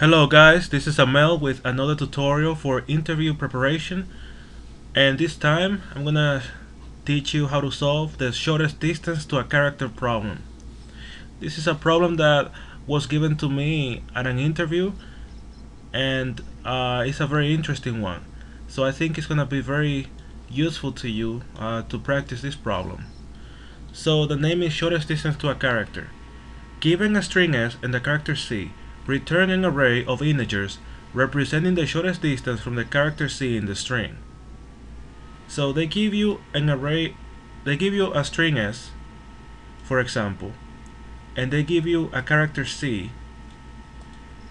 Hello guys, this is Amell with another tutorial for interview preparation and this time I'm gonna teach you how to solve the shortest distance to a character problem. This is a problem that was given to me at an interview and uh, it's a very interesting one so I think it's gonna be very useful to you uh, to practice this problem. So the name is shortest distance to a character. Given a string s and the character c return an array of integers representing the shortest distance from the character C in the string. So they give you an array, they give you a string S, for example, and they give you a character C.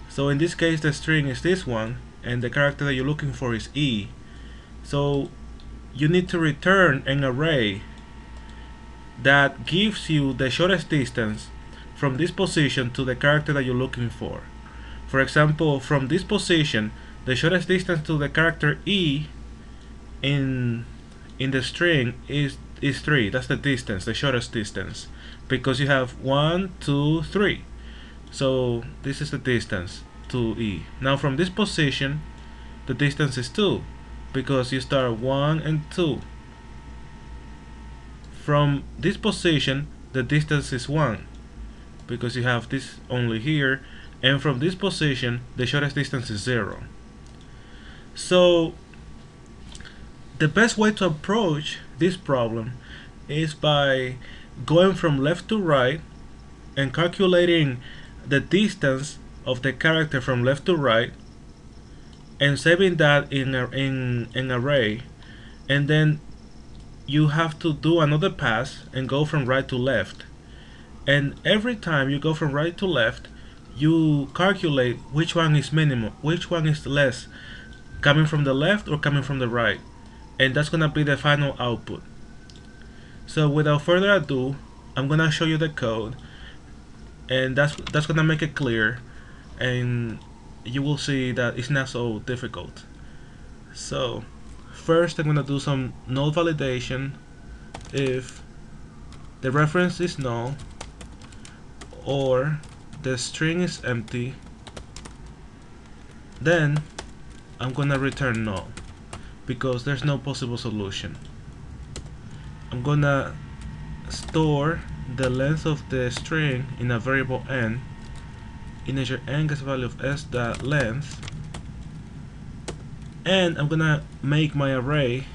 So in this case the string is this one, and the character that you're looking for is E. So you need to return an array that gives you the shortest distance from this position to the character that you're looking for. For example, from this position, the shortest distance to the character E in in the string is is 3. That's the distance, the shortest distance. Because you have one, two, three. So this is the distance to E. Now from this position, the distance is 2 because you start 1 and 2. From this position, the distance is 1 because you have this only here and from this position the shortest distance is zero. So the best way to approach this problem is by going from left to right and calculating the distance of the character from left to right and saving that in a, in an array. And then you have to do another pass and go from right to left and every time you go from right to left you calculate which one is minimum which one is less coming from the left or coming from the right. And that's gonna be the final output. So without further ado I'm gonna show you the code and that's that's gonna make it clear and you will see that it's not so difficult. So first I'm gonna do some null validation. If the reference is null or the string is empty then I'm gonna return null because there's no possible solution. I'm gonna store the length of the string in a variable n. Integer n gets value of s dot length. And I'm gonna make my array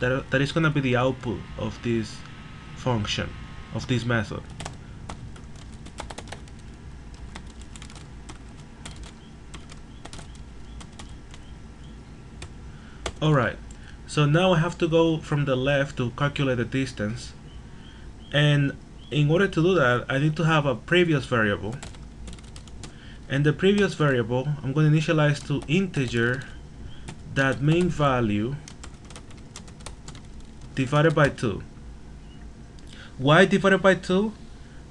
that, that is gonna be the output of this function of this method Alright, so now I have to go from the left to calculate the distance. And in order to do that, I need to have a previous variable. And the previous variable, I'm going to initialize to integer that main value divided by 2. Why divided by 2?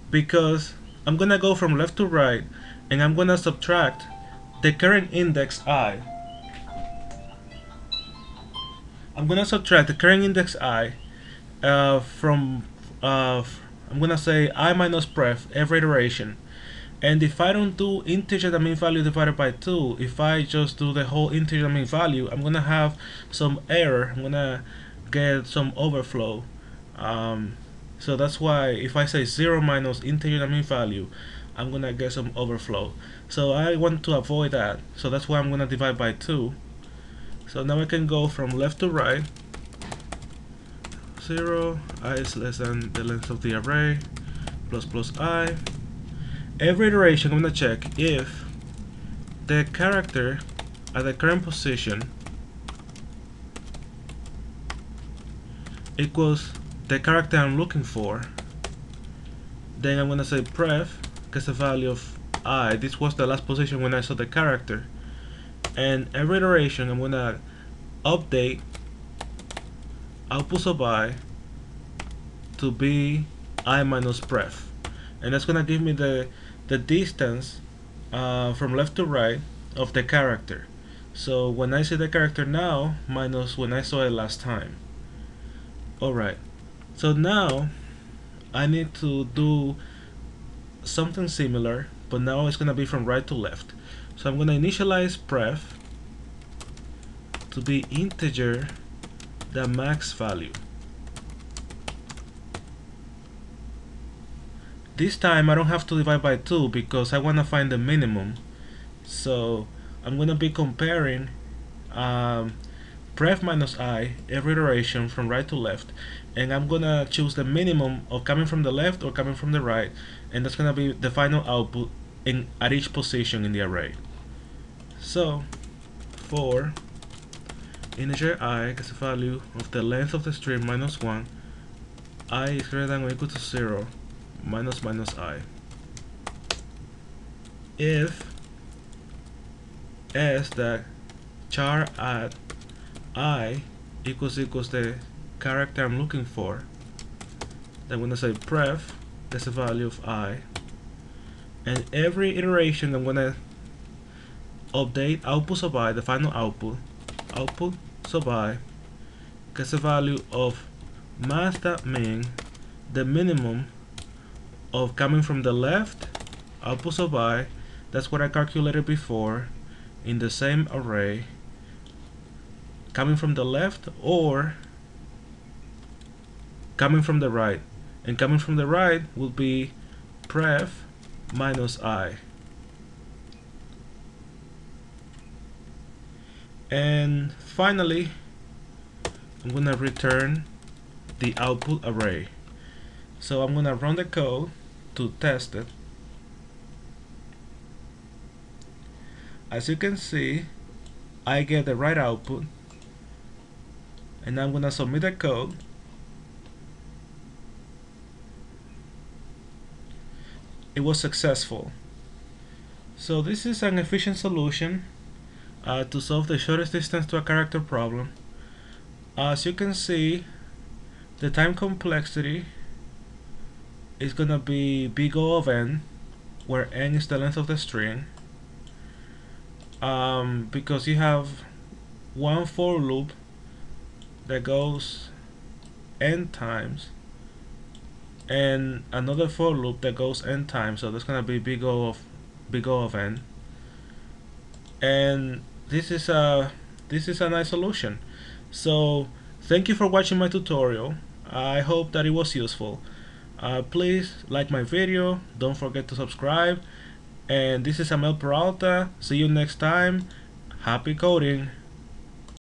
Because I'm going to go from left to right and I'm going to subtract the current index i I'm gonna subtract the current index i uh, from uh, I'm gonna say i minus prev every iteration. And if I don't do integer the mean value divided by 2 if I just do the whole integer mean value I'm gonna have some error. I'm gonna get some overflow. Um, so that's why if I say 0 minus integer mean value I'm gonna get some overflow. So I want to avoid that. So that's why I'm gonna divide by 2 so now I can go from left to right. 0, i is less than the length of the array, plus plus i. Every iteration I'm going to check if the character at the current position equals the character I'm looking for. Then I'm to say prev gets the value of i. This was the last position when I saw the character and every iteration I'm gonna update output i to be i minus prev. And that's gonna give me the the distance uh, from left to right of the character. So when I see the character now minus when I saw it last time. Alright. So now I need to do something similar but now it's gonna be from right to left so I'm gonna initialize prev to be integer the max value. This time I don't have to divide by 2 because I want to find the minimum. So I'm gonna be comparing um, prev minus i every iteration from right to left and I'm gonna choose the minimum of coming from the left or coming from the right and that's gonna be the final output in at each position in the array so for integer i gets the value of the length of the string minus 1 i is greater than or equal to 0 minus minus i. If s that char at i equals equals the character I'm looking for then I'm going to say prev that's the value of i. And every iteration I'm going to update output i the final output output i gets the value of Math.min the minimum of coming from the left output i that's what I calculated before in the same array coming from the left or coming from the right. And coming from the right will be prev minus i and finally I'm gonna return the output array. So I'm gonna run the code to test it. As you can see I get the right output. And I'm gonna submit the code. It was successful. So this is an efficient solution uh, to solve the shortest distance to a character problem as you can see the time complexity is gonna be big O of n where n is the length of the string. Um, because you have one for loop that goes n times and another for loop that goes n times so that's gonna be big O of big O of n. And this is a this is a nice solution. So thank you for watching my tutorial. I hope that it was useful. Uh, please like my video. Don't forget to subscribe. And this is Amell Peralta. See you next time. Happy coding